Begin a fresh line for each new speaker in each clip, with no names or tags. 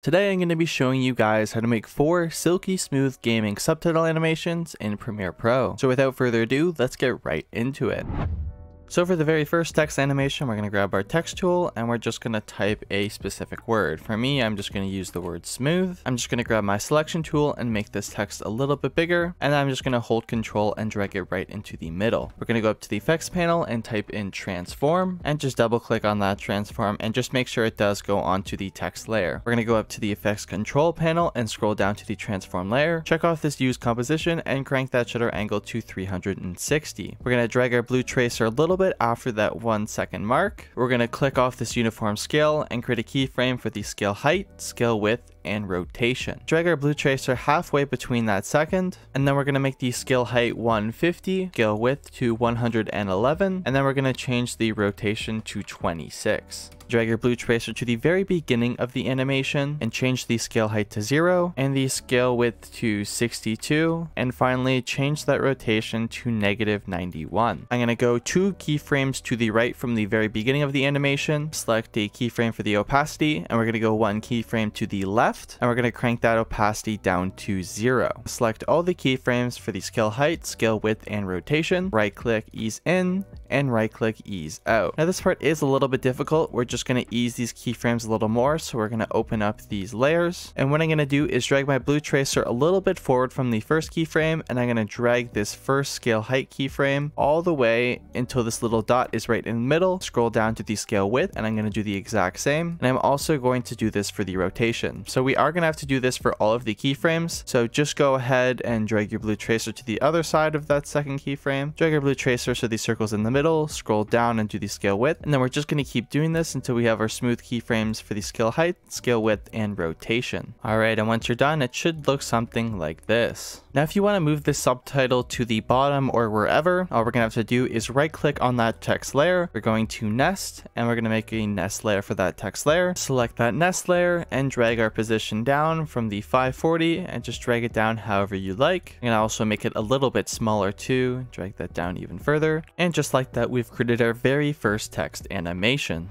Today I'm going to be showing you guys how to make four silky smooth gaming subtitle animations in Premiere Pro. So without further ado, let's get right into it. So for the very first text animation, we're going to grab our text tool and we're just going to type a specific word. For me, I'm just going to use the word smooth. I'm just going to grab my selection tool and make this text a little bit bigger. And I'm just going to hold control and drag it right into the middle. We're going to go up to the effects panel and type in transform and just double click on that transform and just make sure it does go onto the text layer. We're going to go up to the effects control panel and scroll down to the transform layer. Check off this use composition and crank that shutter angle to 360. We're going to drag our blue tracer a little bit after that one second mark. We're going to click off this uniform scale and create a keyframe for the scale height, scale width, and rotation. Drag our blue tracer halfway between that second, and then we're going to make the scale height 150, scale width to 111, and then we're going to change the rotation to 26. Drag your blue tracer to the very beginning of the animation and change the scale height to 0 and the scale width to 62 and finally change that rotation to negative 91. I'm going to go two keyframes to the right from the very beginning of the animation, select a keyframe for the opacity and we're going to go one keyframe to the left and we're going to crank that opacity down to 0. Select all the keyframes for the scale height, scale width, and rotation, right click ease in and right click ease out. Now this part is a little bit difficult. We're just going to ease these keyframes a little more. So we're going to open up these layers. And what I'm going to do is drag my blue tracer a little bit forward from the first keyframe. And I'm going to drag this first scale height keyframe all the way until this little dot is right in the middle. Scroll down to the scale width and I'm going to do the exact same. And I'm also going to do this for the rotation. So we are going to have to do this for all of the keyframes. So just go ahead and drag your blue tracer to the other side of that second keyframe. Drag your blue tracer so these circles in the middle, scroll down and do the scale width, and then we're just going to keep doing this until we have our smooth keyframes for the scale height, scale width, and rotation. Alright, and once you're done, it should look something like this. Now if you want to move this subtitle to the bottom or wherever, all we're going to have to do is right click on that text layer, we're going to nest, and we're going to make a nest layer for that text layer. Select that nest layer and drag our position down from the 540 and just drag it down however you like. And also make it a little bit smaller too, drag that down even further. And just like that, we've created our very first text animation.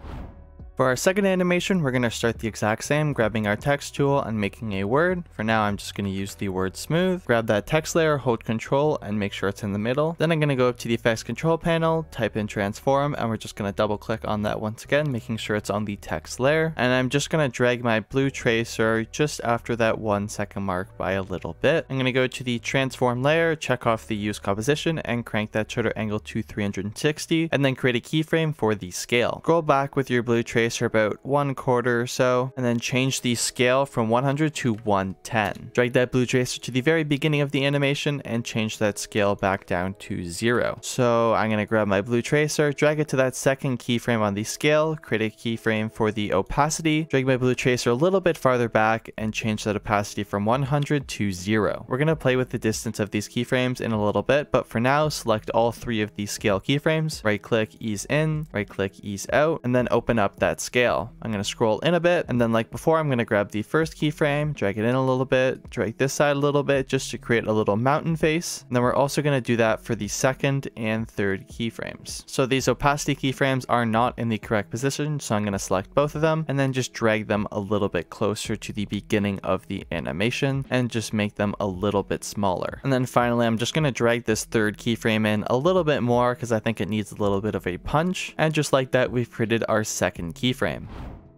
For our second animation, we're going to start the exact same, grabbing our text tool and making a word. For now, I'm just going to use the word smooth. Grab that text layer, hold control, and make sure it's in the middle. Then I'm going to go up to the effects control panel, type in transform, and we're just going to double click on that once again, making sure it's on the text layer. And I'm just going to drag my blue tracer just after that one second mark by a little bit. I'm going to go to the transform layer, check off the use composition, and crank that shutter angle to 360, and then create a keyframe for the scale. Scroll back with your blue tracer tracer about one quarter or so, and then change the scale from 100 to 110. Drag that blue tracer to the very beginning of the animation and change that scale back down to zero. So I'm going to grab my blue tracer, drag it to that second keyframe on the scale, create a keyframe for the opacity, drag my blue tracer a little bit farther back and change that opacity from 100 to zero. We're going to play with the distance of these keyframes in a little bit, but for now, select all three of these scale keyframes, right click ease in, right click ease out, and then open up that scale. I'm going to scroll in a bit and then like before I'm going to grab the first keyframe, drag it in a little bit, drag this side a little bit just to create a little mountain face. And then we're also going to do that for the second and third keyframes. So these opacity keyframes are not in the correct position so I'm going to select both of them and then just drag them a little bit closer to the beginning of the animation and just make them a little bit smaller. And then finally I'm just going to drag this third keyframe in a little bit more because I think it needs a little bit of a punch. And just like that we've created our second keyframe keyframe.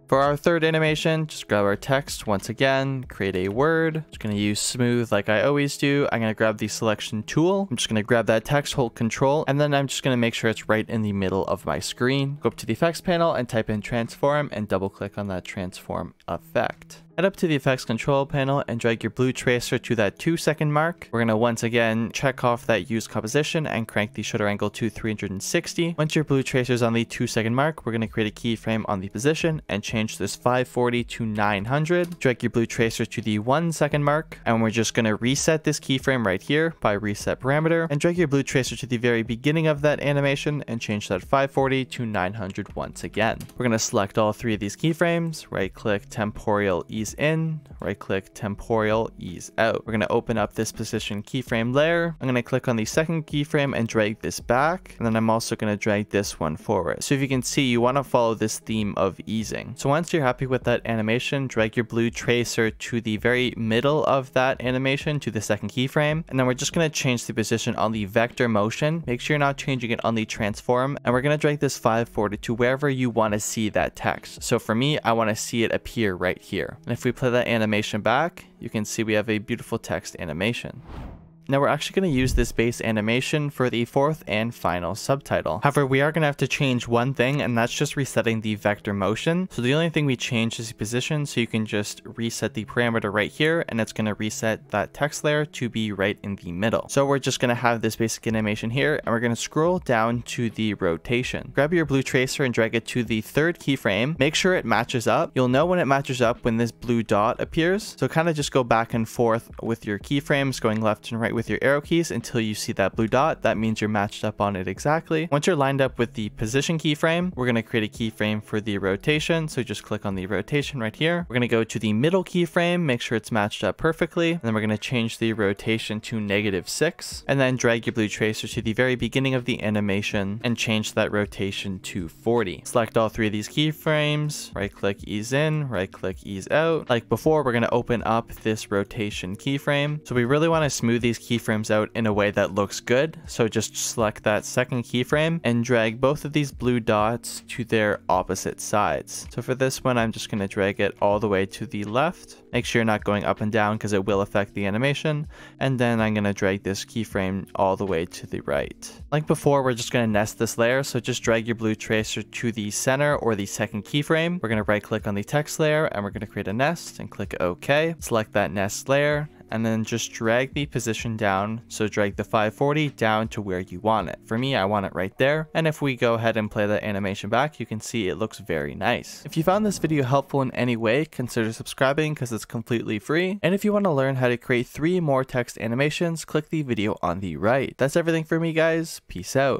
For our third animation, just grab our text once again, create a word. Just gonna use smooth like I always do. I'm gonna grab the selection tool. I'm just gonna grab that text, hold control, and then I'm just gonna make sure it's right in the middle of my screen. Go up to the effects panel and type in transform and double click on that transform effect. Head up to the effects control panel and drag your blue tracer to that 2 second mark. We're going to once again check off that use composition and crank the shutter angle to 360. Once your blue tracer is on the 2 second mark, we're going to create a keyframe on the position and change this 540 to 900. Drag your blue tracer to the 1 second mark and we're just going to reset this keyframe right here by reset parameter and drag your blue tracer to the very beginning of that animation and change that 540 to 900 once again. We're going to select all three of these keyframes, right click temporal ease ease in, right click temporal ease out. We're going to open up this position keyframe layer. I'm going to click on the second keyframe and drag this back. And then I'm also going to drag this one forward. So if you can see, you want to follow this theme of easing. So once you're happy with that animation, drag your blue tracer to the very middle of that animation to the second keyframe. And then we're just going to change the position on the vector motion. Make sure you're not changing it on the transform. And we're going to drag this 540 to wherever you want to see that text. So for me, I want to see it appear right here. And if we play that animation back, you can see we have a beautiful text animation. Now we're actually going to use this base animation for the fourth and final subtitle. However, we are going to have to change one thing and that's just resetting the vector motion. So the only thing we change is the position so you can just reset the parameter right here and it's going to reset that text layer to be right in the middle. So we're just going to have this basic animation here and we're going to scroll down to the rotation. Grab your blue tracer and drag it to the third keyframe. Make sure it matches up. You'll know when it matches up when this blue dot appears. So kind of just go back and forth with your keyframes going left and right with your arrow keys until you see that blue dot. That means you're matched up on it exactly. Once you're lined up with the position keyframe, we're going to create a keyframe for the rotation. So just click on the rotation right here. We're going to go to the middle keyframe, make sure it's matched up perfectly. And then we're going to change the rotation to negative six and then drag your blue tracer to the very beginning of the animation and change that rotation to 40. Select all three of these keyframes, right click ease in, right click ease out. Like before, we're going to open up this rotation keyframe. So we really want to smooth these keyframes out in a way that looks good. So just select that second keyframe and drag both of these blue dots to their opposite sides. So for this one, I'm just going to drag it all the way to the left. Make sure you're not going up and down because it will affect the animation. And then I'm going to drag this keyframe all the way to the right. Like before, we're just going to nest this layer. So just drag your blue tracer to the center or the second keyframe. We're going to right click on the text layer and we're going to create a nest and click OK. Select that nest layer and then just drag the position down. So drag the 540 down to where you want it. For me, I want it right there. And if we go ahead and play the animation back, you can see it looks very nice. If you found this video helpful in any way, consider subscribing because it's completely free. And if you want to learn how to create three more text animations, click the video on the right. That's everything for me guys. Peace out.